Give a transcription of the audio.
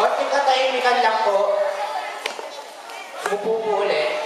Konting katahimikan lang po. Umupo po ulit.